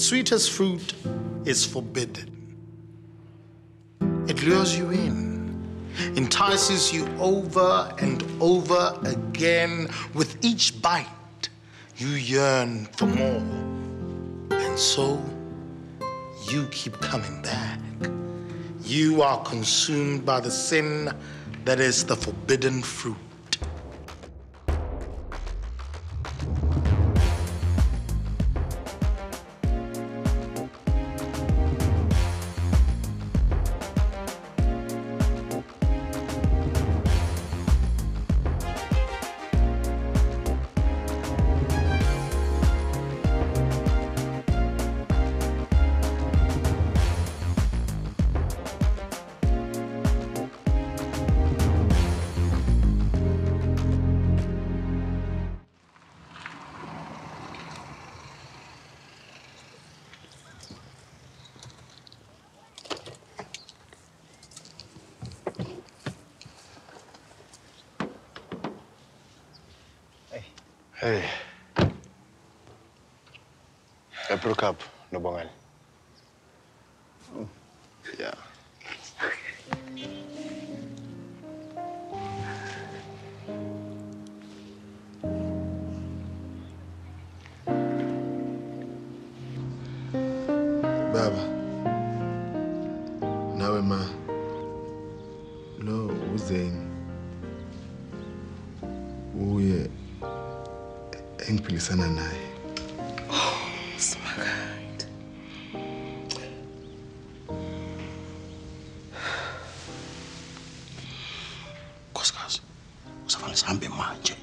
sweetest fruit is forbidden. It lures you in, entices you over and over again. With each bite, you yearn for more. And so, you keep coming back. You are consumed by the sin that is the forbidden fruit. Hey. I broke up, Nobongal. Yeah. Baba. Nawe ma. Lo uZane. Uye engiphilisana naye. Nkosikazi, usafanele sihambe manje.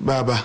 Baba.